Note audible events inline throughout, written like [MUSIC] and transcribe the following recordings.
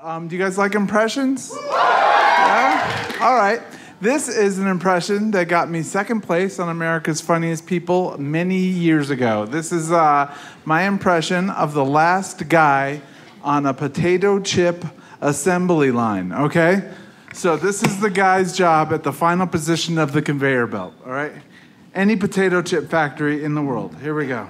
Um, do you guys like impressions? Yeah? All right. This is an impression that got me second place on America's Funniest People many years ago. This is uh, my impression of the last guy on a potato chip assembly line, okay? So, this is the guy's job at the final position of the conveyor belt, all right? Any potato chip factory in the world. Here we go.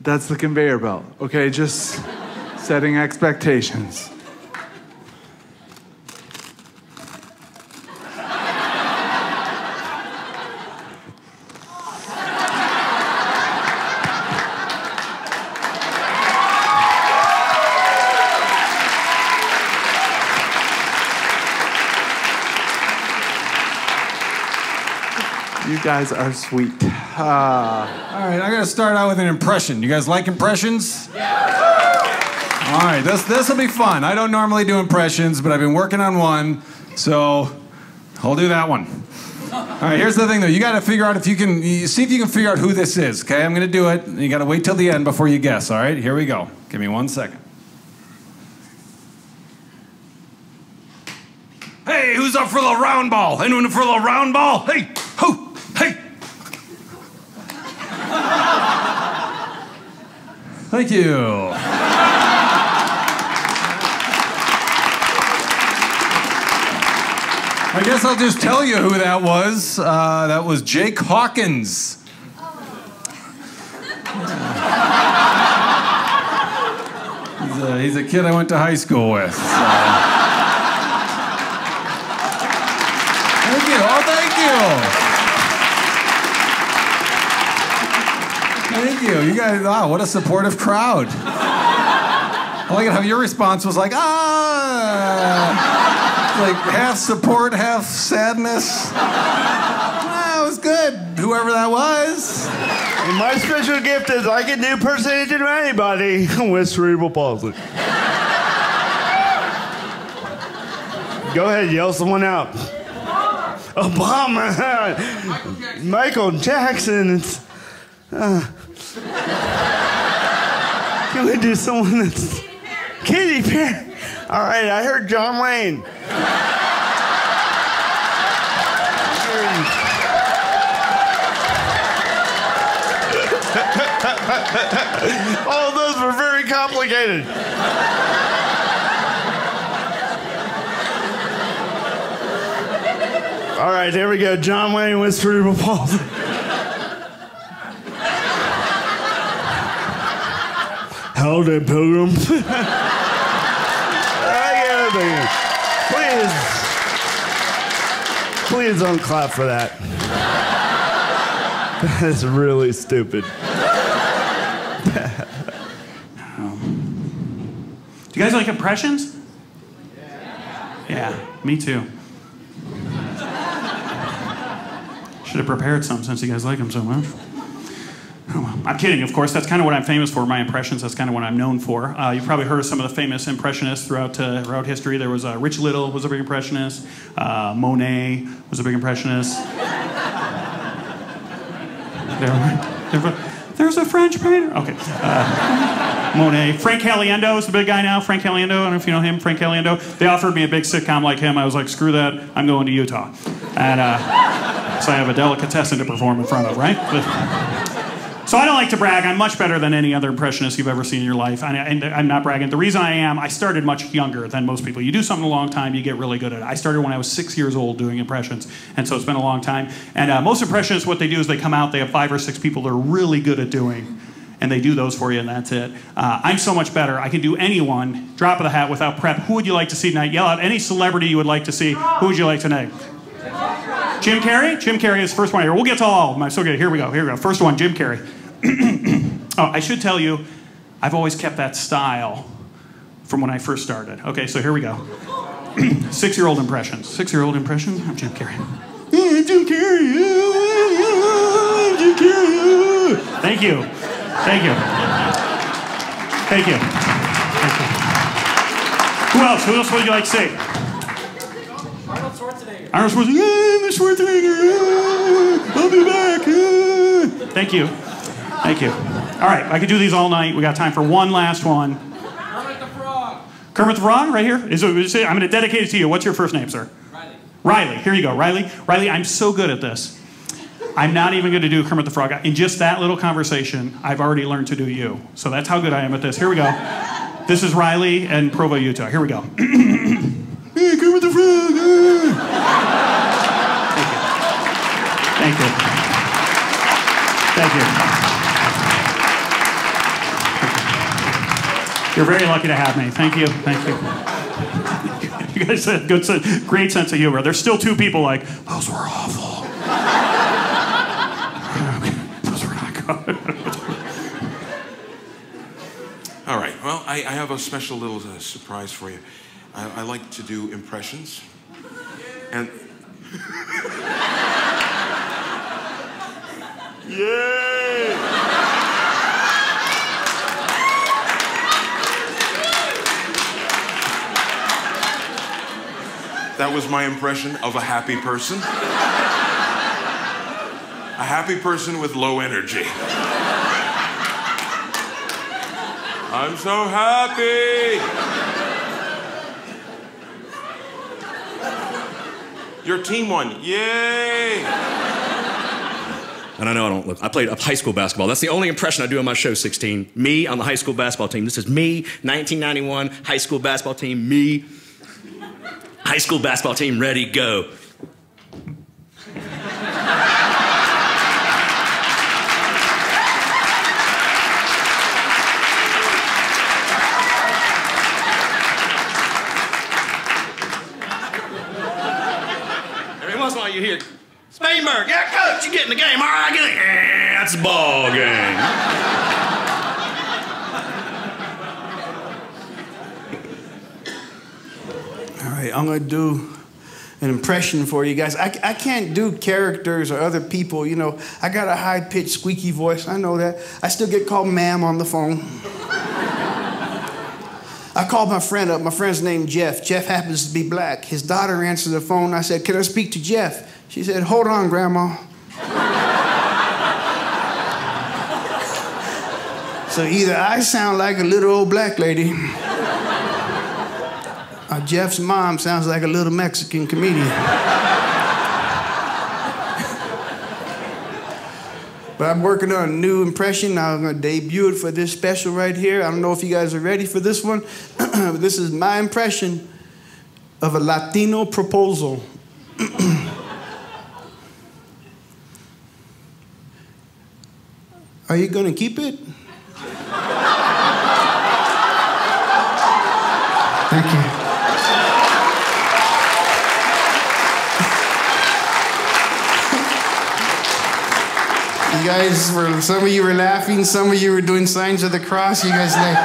That's the conveyor belt, okay? Just setting expectations. You guys are sweet. Uh, All right, I'm gonna start out with an impression. You guys like impressions? All right, this this will be fun. I don't normally do impressions, but I've been working on one, so I'll do that one. All right, here's the thing though. You got to figure out if you can see if you can figure out who this is. Okay, I'm gonna do it. You got to wait till the end before you guess. All right, here we go. Give me one second. Hey, who's up for the round ball? Anyone for the round ball? Hey, ho, hey. Thank you. I guess I'll just tell you who that was. Uh, that was Jake Hawkins. He's a, he's a kid I went to high school with. so. Thank you. Oh, thank you. Thank you. You guys, wow, what a supportive crowd. I like it how your response was like, ah. Like half support, half sadness. It was good. Whoever that was. My special gift is I can do percentage of anybody [LAUGHS] with cerebral palsy. Go ahead, yell someone out. Obama. [LAUGHS] Michael Jackson. Uh, [LAUGHS] can we do someone that's Katy Perry? All right, I heard John Wayne. All those were very complicated. All right, there we go. John Wayne with cerebral palsy. Holiday pilgrims. [LAUGHS] Please, please don't clap for that. [LAUGHS] That is really stupid. Do you guys like impressions? Yeah, me too. Should have prepared some since you guys like them so much. I'm kidding, of course. That's kind of what I'm famous for. My impressions. That's kind of what I'm known for. Uh, you've probably heard of some of the famous impressionists throughout uh, throughout history. There was uh, Rich Little was a big impressionist. Uh, Monet was a big impressionist. [LAUGHS] There- there- there's a French painter. Okay. Uh, Monet. Frank Caliendo is the big guy now. Frank Caliendo. I don't know if you know him. Frank Caliendo. They offered me a big sitcom like him. I was like, screw that. I'm going to Utah. And uh, so I have a delicatessen to perform in front of, right? But- so I don't like to brag. I'm much better than any other impressionist you've ever seen in your life. And, and I'm not bragging. The reason I am, I started much younger than most people. You do something a long time, you get really good at it. I started when I was six years old doing impressions, and so it's been a long time. And uh, most impressionists, what they do is they come out, they have five or six people they're really good at doing, and they do those for you, and that's it. Uh, I'm so much better. I can do anyone, drop of the hat, without prep. Who would you like to see tonight? Yell out any celebrity you would like to see. Who would you like to name? Jim Carrey? Jim Carrey is first one here. We'll get to all of them. I'm so good. Here we go. Here we go. First one, Jim Carrey. [CLEARS THROAT] oh, I should tell you, I've always kept that style from when I first started. Okay, so here we go. [CLEARS THROAT] Six year old impressions. Six year old impression? I'm Jim Carrey. Yeah, Jim Carrey. Yeah, yeah, Jim Carrey. Thank you. Thank you. Thank you. Thank you. Who else? Who else would you like to say? Arnold Schwarzenegger. Arnold Schwarzenegger. Yeah, Mr. Schwarzenegger. Yeah, I'll be back. Yeah. Thank you. Thank you. All right, I could do these all night. We got time for one last one. Kermit the Frog, Kermit the Frog, right here. Is it, is it- I'm going to dedicate it to you. What's your first name, sir? Riley. Riley. Here you go, Riley. Riley, I'm so good at this. I'm not even going to do Kermit the Frog. In just that little conversation, I've already learned to do you. So that's how good I am at this. Here we go. This is Riley and Provo, Utah. Here we go. [CLEARS THROAT] hey, Kermit the Frog. Thank you. Thank you. Thank you. You're very lucky to have me. Thank you. Thank you. You guys had good, sense, great sense of humor. There's still two people like, those were awful. those were not good. All right. Well, I, I have a special little uh, surprise for you. I, I like to do impressions. And. [LAUGHS] Yay! That was my impression of a happy person. A happy person with low energy. I'm so happy. Your team won. Yay! And I know I don't look. I played high school basketball. That's the only impression I do on my show, 16. Me on the high school basketball team. This is me, 1991, high school basketball team, me. High school basketball team, ready, go. Every once in a while you hear, Speenberg, yeah, coach, you get in the game. All right, get it. Yeah, that's a ball game. I'm gonna do an impression for you guys. I, I can't do characters or other people, you know. I got a high pitched, squeaky voice. I know that. I still get called ma'am on the phone. I called my friend up. My friend's named Jeff. Jeff happens to be black. His daughter answered the phone. I said, Can I speak to Jeff? She said, Hold on, Grandma. so either I sound like a little old black lady. Uh, Jeff's mom sounds like a little Mexican comedian. but I'm working on a new impression. I'm going to debut it for this special right here. I don't know if you guys are ready for this one. [CLEARS THROAT] but this is my impression of a Latino proposal. [CLEARS THROAT] Are you going to keep it? Thank you. Guys were, some of you were laughing, some of you were doing signs of the cross. You guys like.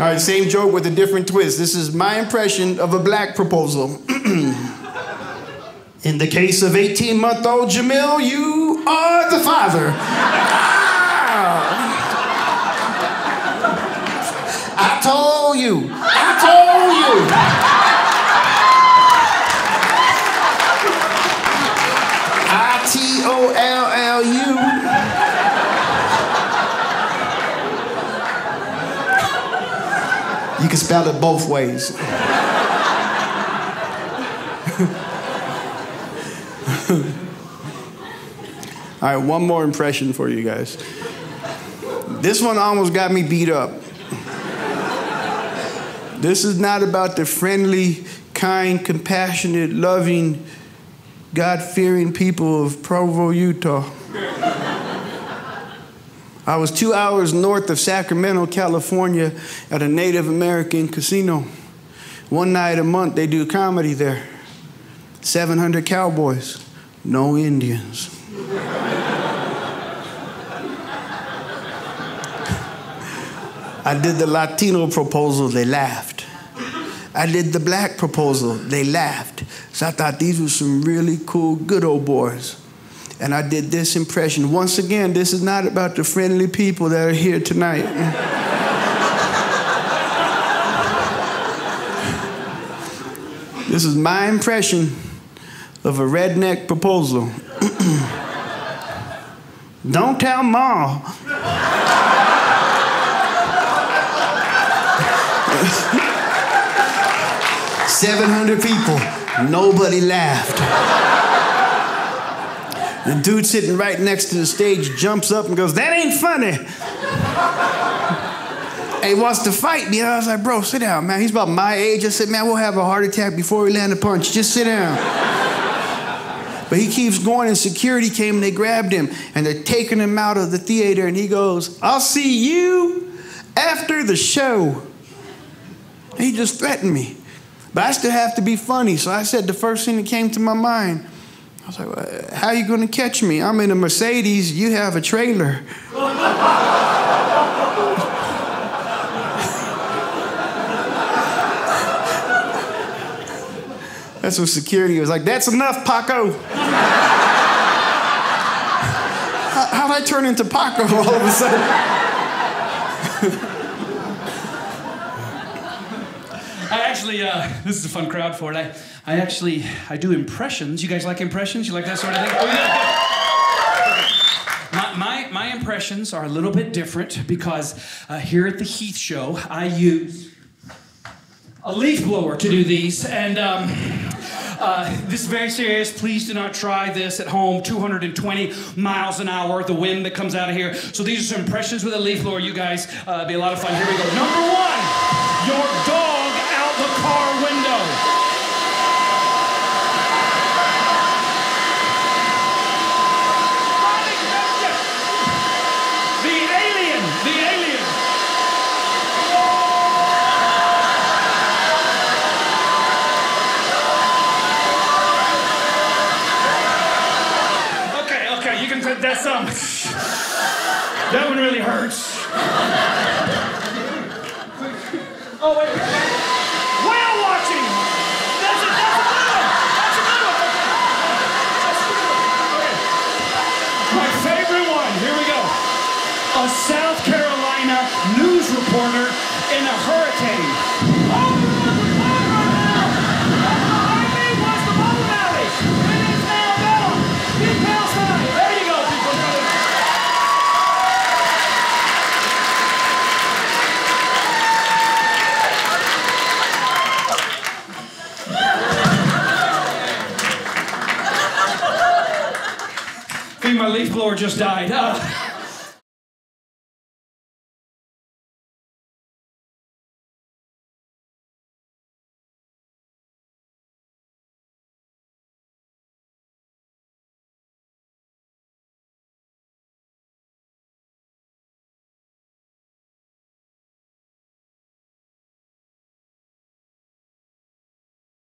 All right, same joke with a different twist. This is my impression of a black proposal. [CLEARS THROAT] In the case of 18 month old Jamil, you are the father. Ah! I told you. I told you. Can spell it both ways. All right, one more impression for you guys. This one almost got me beat up. This is not about the friendly, kind, compassionate, loving, God fearing people of Provo, Utah. I was two hours north of Sacramento, California, at a Native American casino. One night a month, they do comedy there. 700 cowboys, no Indians. [LAUGHS] I did the Latino proposal, they laughed. I did the black proposal, they laughed. So I thought these were some really cool, good old boys. And I did this impression. Once again, this is not about the friendly people that are here tonight. [LAUGHS] this is my impression of a redneck proposal. [CLEARS THROAT] Don't tell Ma. [LAUGHS] 700 people, nobody laughed. The dude sitting right next to the stage jumps up and goes, That ain't funny. And he wants to fight me. I was like, Bro, sit down, man. He's about my age. I said, Man, we'll have a heart attack before we land a punch. Just sit down. But he keeps going, and security came and they grabbed him and they're taking him out of the theater. And he goes, I'll see you after the show. He just threatened me. But I still have to be funny. So I said the first thing that came to my mind. I was like, well, how you going to catch me? I'm in a Mercedes. You have a trailer. That's what security was like. That's enough, Paco. how, how'd I turn into Paco all of a sudden? I actually, uh, [LAUGHS] this is a fun crowd for it. I, I actually, I do impressions. You guys like impressions? You like that sort of thing? Oh, yeah. My, my, my impressions are a little bit different because uh, here at the Heath Show, I use a leaf blower to do these. And um, uh, this is very serious. Please do not try this at home. 220 miles an hour, the wind that comes out of here. So these are some impressions with a leaf blower. You guys, uh, it'll be a lot of fun. Here we go. Number one, your dog the car window. The alien, the alien. Okay, okay, you can put that's um. That one really hurts. Oh wait. died. Uh,